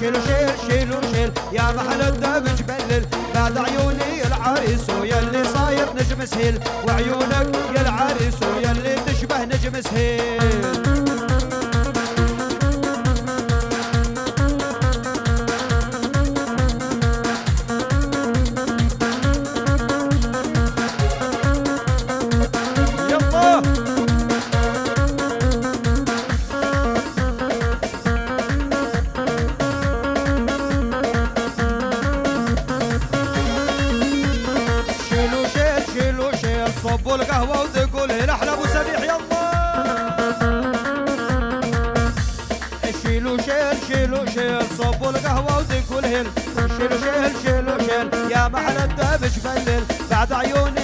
شيلو شيل شيلو شيل يا محل الدبج بلل. بعد عيوني العريس ويلي صاير نجم سهيل. وعيونك يا العريس ويلي تشبه نجم سهيل. شيلو شيل يا محل الدبش فلل بعد عيوني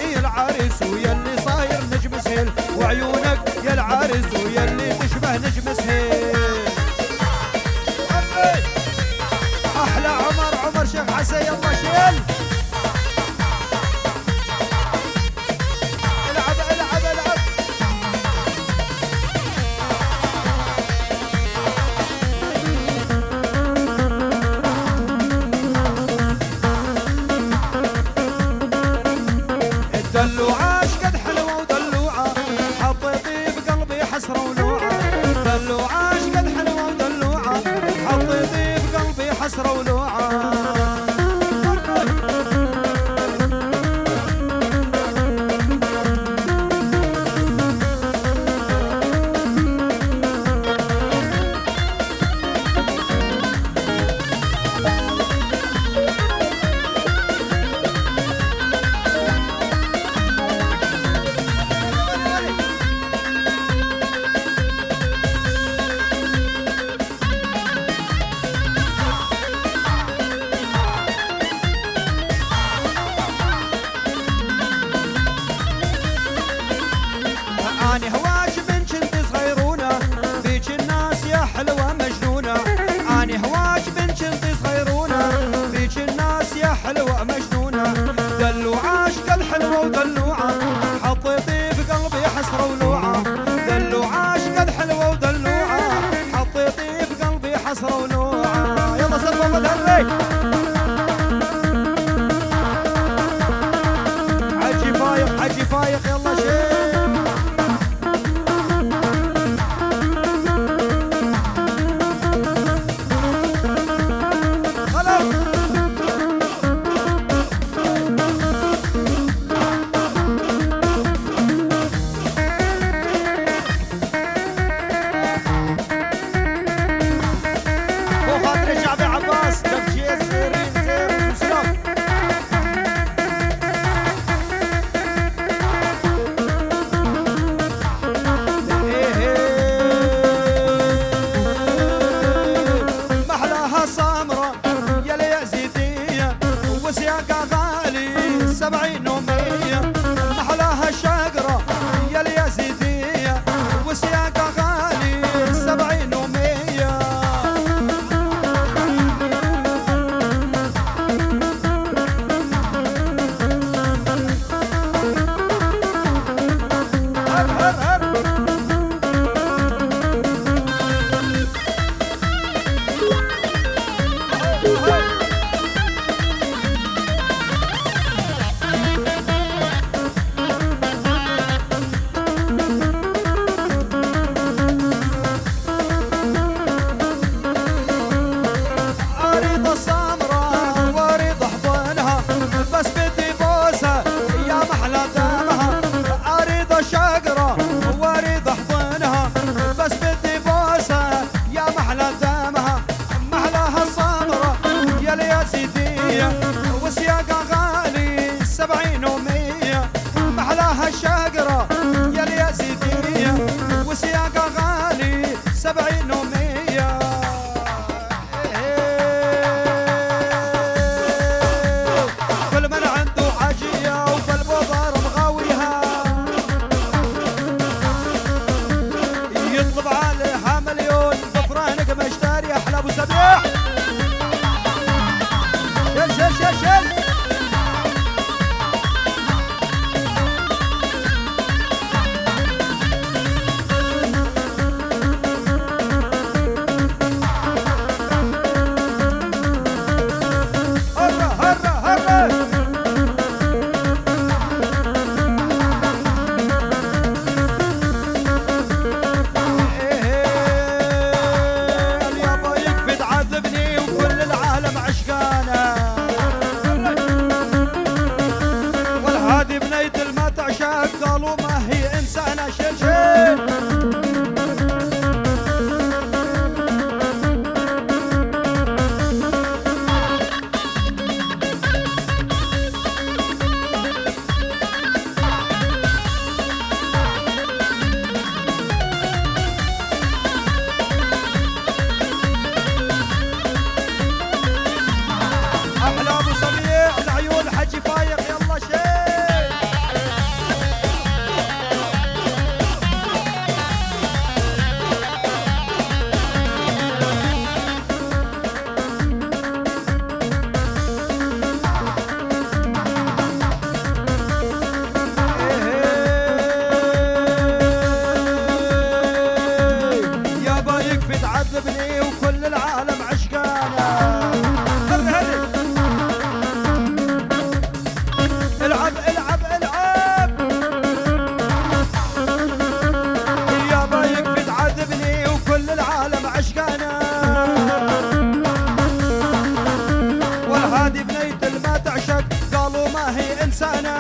سنة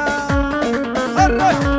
الرجل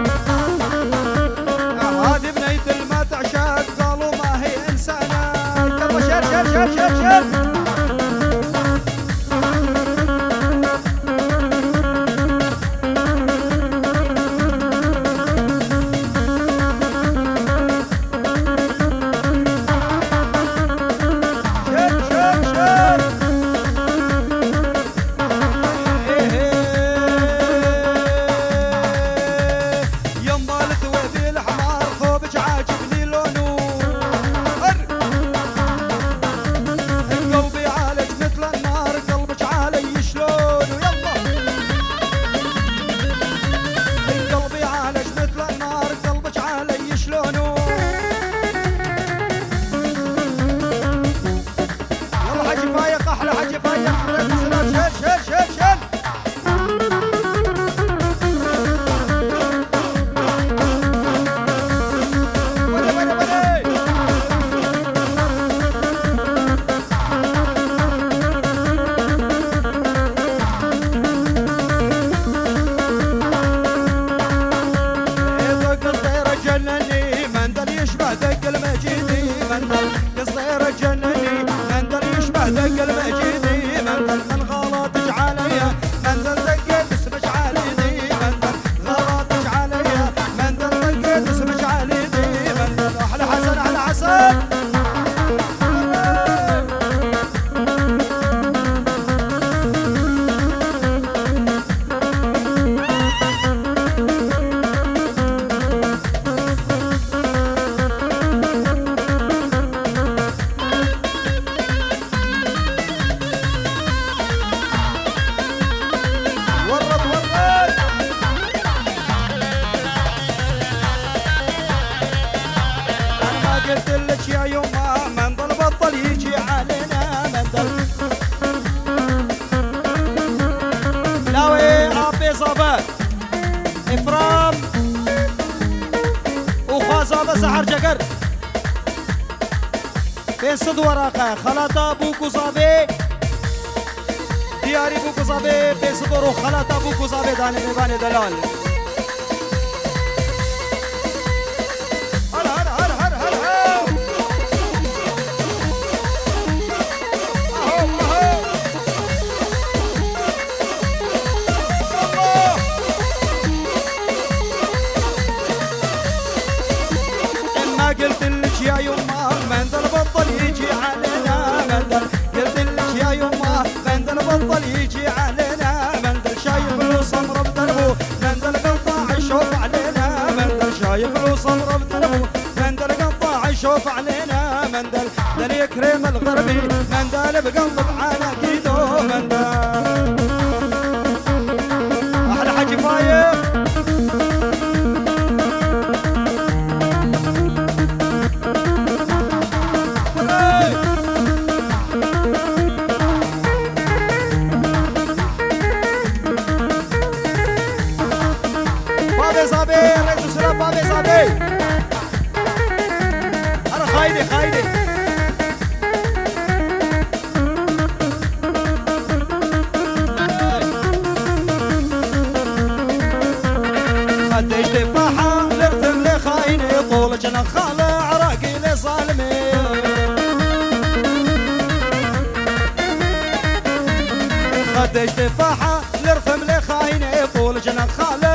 صد ورقه خلطه بو کوزابه دیاری بو کوزابه پس صد رو خلطه بو کوزابه دانه میوان دلال شوف علينا مندل دل يكرم الغربي. مندل بقلبك على كيدو مندل. أحلى حجي فايق. Hey! هايدي هايدي خدش تفاحة لرتم لخايني طول جنخالة عراقي لظالمي خدش تفاحة لرتم لخايني طول جنخالة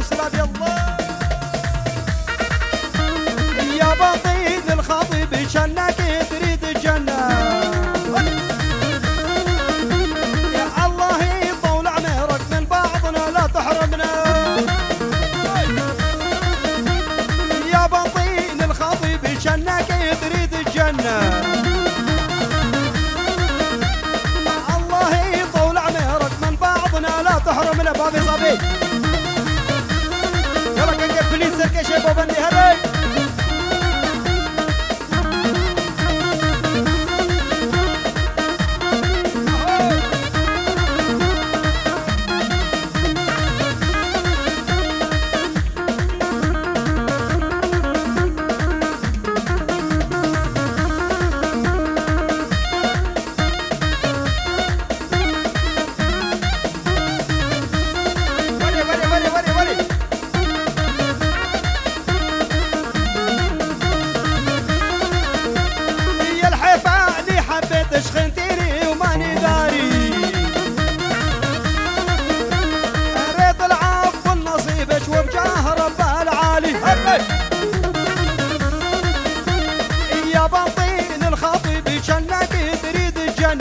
والسلام يلا. يا بطيء الخطيب شنك تريد الجنة. يا الله يطول عمرك من بعضنا لا تحرمنا. يا بطيء الخطيب شنك تريد الجنة. الله يطول عمرك من بعضنا لا تحرمنا. بابي صبي. يلا كان قفلين سركة شيبو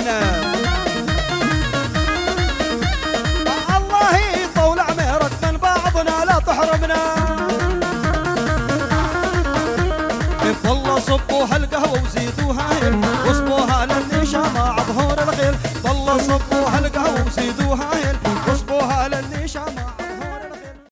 Herrera.